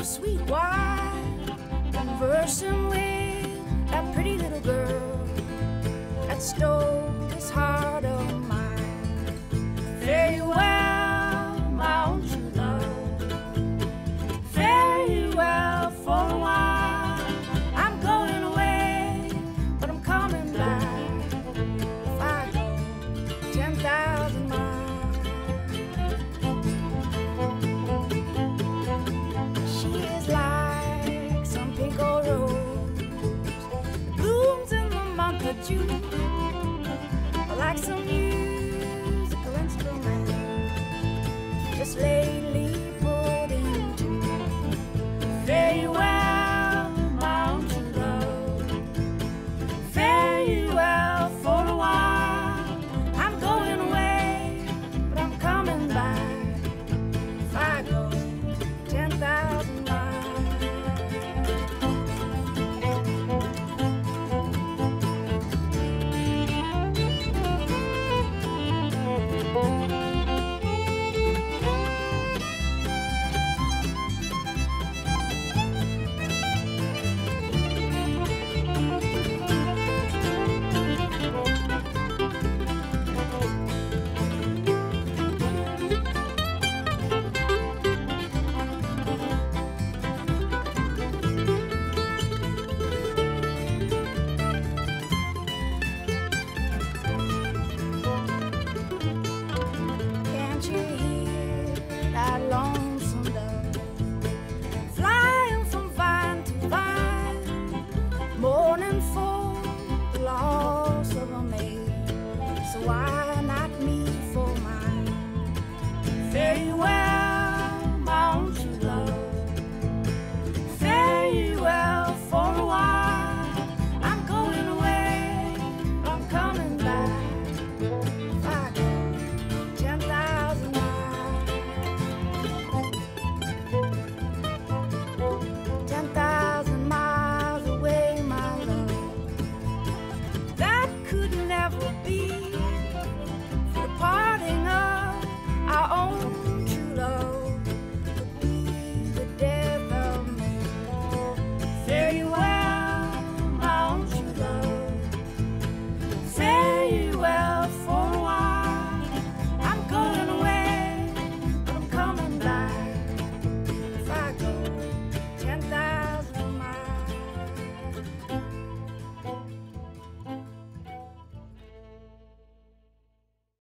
of sweet wine, conversing with that pretty little girl that stole. you.